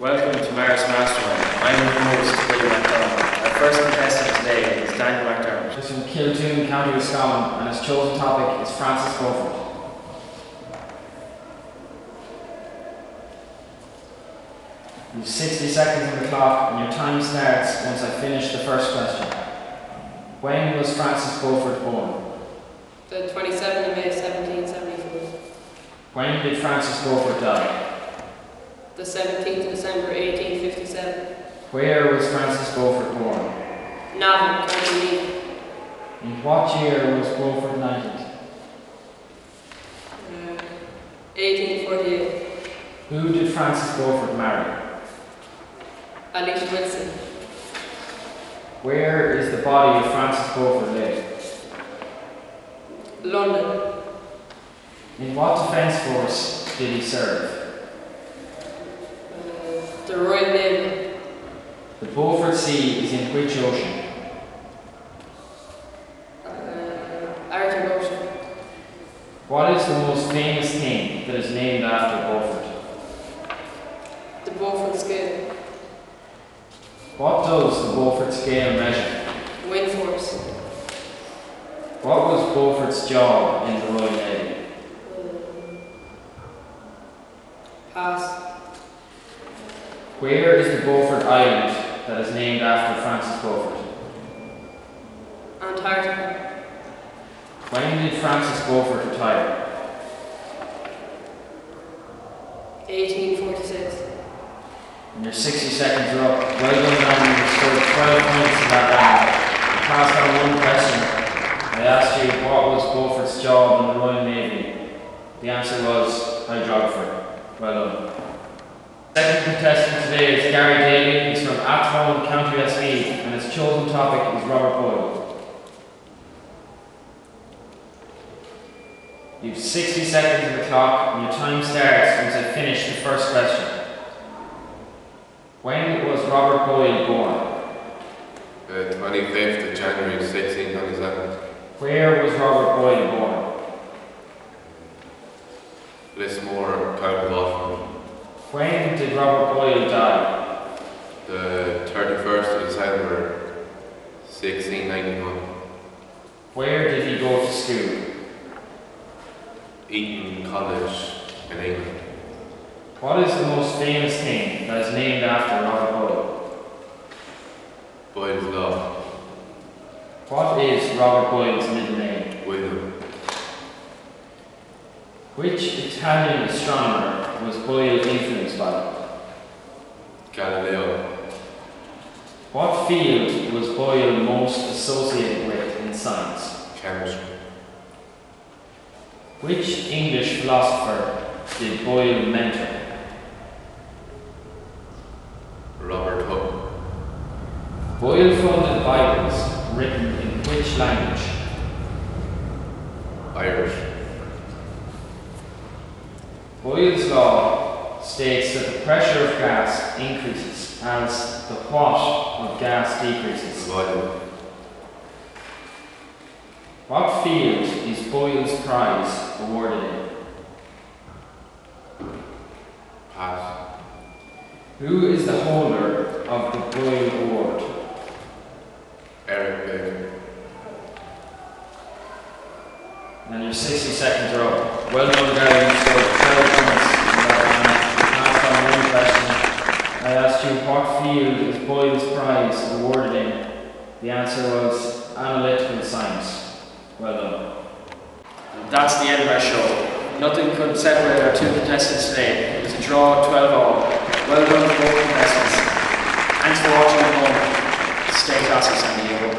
Welcome to Marist Mastermind. I'm your host, William MacDonald. Our first contestant today is Daniel McDermott. He's from Kiltoom, County Scotland, and his chosen topic is Francis Beaufort. You have 60 seconds on the clock, and your time starts once I finish the first question. When was Francis Beaufort born? The 27th of May 1774. When did Francis Beaufort die? The 17th of December 1857. Where was Francis Beaufort born? Navan, County Meath. In what year was Beaufort knighted? Uh, 1848. Who did Francis Beaufort marry? Alicia Wilson. Where is the body of Francis Beaufort laid? London. In what defence force did he serve? The Royal Navy. The Beaufort Sea is in which ocean? Uh, Arctic Ocean. What is the most famous thing that is named after Beaufort? The Beaufort Scale. What does the Beaufort scale measure? Wind force. What was Beaufort's job in the Royal Navy? Uh, pass. Where is the Beaufort Island that is named after Francis Beaufort? Antarctica. When did Francis Beaufort retire? 1846. And your 60 seconds are up. Well done. You scored 12 points in that round. You passed on one question. I asked you what was Beaufort's job in the Royal Navy. The answer was hydrographer. Well done. Second contestant today is Gary Daly. He's from Athlone, County Westmeath, and his chosen topic is Robert Boyle. You have 60 seconds on the clock, and your time starts once I finish the first question. When was Robert Boyle born? Uh, the 25th of January 1627. Where was Robert Boyle born? Lismore, County Laughlin. When did Robert Boyle die? The 31st of December 1691. Where did he go to school? Eton College in England. What is the most famous thing that is named after Robert Boyle? Boyle's Law. What is Robert Boyle's middle name? William. Which Italian astronomer was Boyle influenced by? Galileo. What field was Boyle most associated with in science? Chemistry. Which English philosopher did Boyle mentor? Robert Hooke. Boyle funded Bibles written in which language? Irish. Boyle's law states that the pressure of gas increases as the what of gas decreases. Volume. What field is Boyle's Prize awarded in? Pass. Who is the holder of the Boyle Award? Eric Baker. And your 60 seconds are up. Well done, Gary. You what field is Boyle's Prize awarded in. The answer was analytical science. Well done. That's the end of our show. Nothing could separate our two contestants today. It was a draw 12 all. Well done to both contestants. Thanks for watching at home. Stay classy, San Diego.